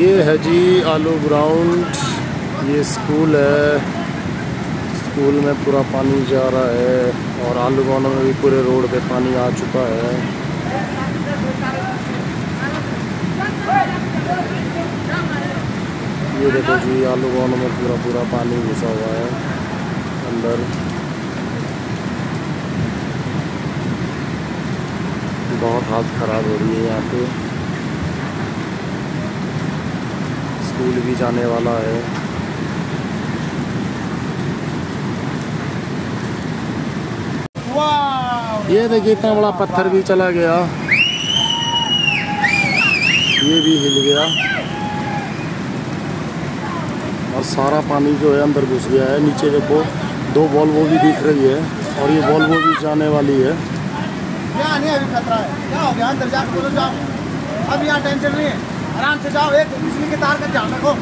ये है जी आलू ग्राउंड। ये स्कूल है। स्कूल में पूरा पानी जा रहा है और आलू ग्राउंड में भी पूरे रोड पे पानी आ चुका है। ये देखो जी, आलू ग्राउंड में पूरा पूरा पानी घुसा हुआ है अंदर। बहुत हालत ख़राब हो रही है यहाँ पे। स्कूल भी जाने वाला है। ये देखिए इतना बड़ा पत्थर भी चला गया। ये भी हिल गया। और सारा पानी जो है अंदर घुस गया है। नीचे देखो दो बॉल वो भी दिख रही है और ये बॉल वो भी जाने वाली है। क्या नहीं अभी खतरा है? क्या हो गया? अंदर जाकर बोलो जाओ अब यहाँ टेंशन नहीं है। आराम से जाओ एक बिजली के तार का ध्यान रखो।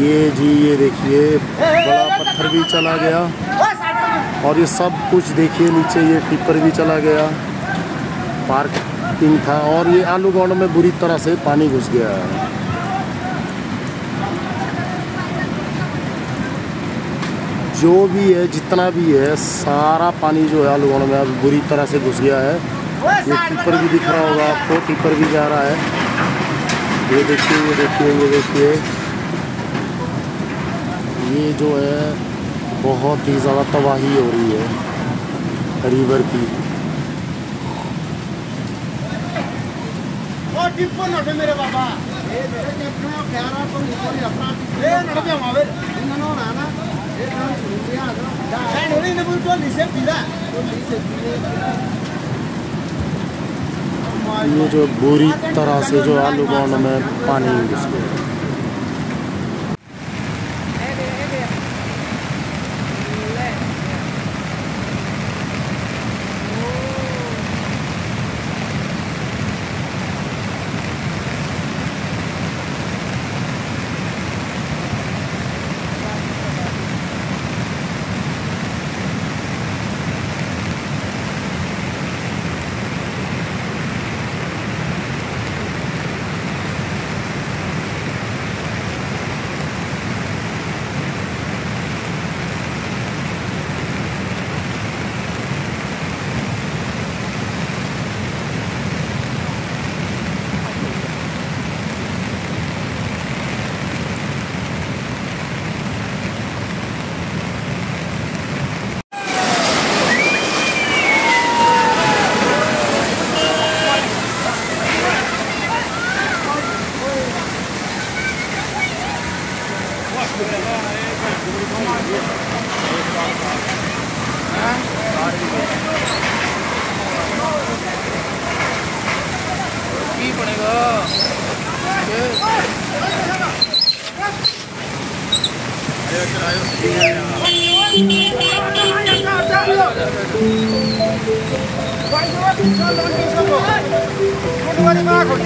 ये जी ये देखिए बड़ा पत्थर भी चला गया। और ये सब कुछ देखिए नीचे ये टिप्पर भी चला गया। पार्किंग था और ये आलू ग्राउंड में बुरी तरह से पानी घुस गया है। जो भी है जितना भी है सारा पानी जो है आलू ग्राउंड में अब बुरी तरह से घुस गया है। ये टिप्पर भी दिख रहा होगा आपको टिप्पर भी जा रहा है। ये देखिए ये देखिए ये देखिए। ये जो है बहुत ही ज़्यादा तबाही हो रही है रिवर की। मेरे बाबा। ए ये जो बुरी तरह से जो आलू ग्राउंड में पानी घुस गया। ਕੀ ਬਣੇਗਾ ਆਇਓ ਚਲਾਇਓ ਭਾਈ ਜੀ ਵਾਹ ਪਿੱਛਾ ਲੰਘ ਕੇ ਸਭੋ ਮੁੰਡੇ ਵਾਲੇ ਬਾਹਰ ਖੜੋ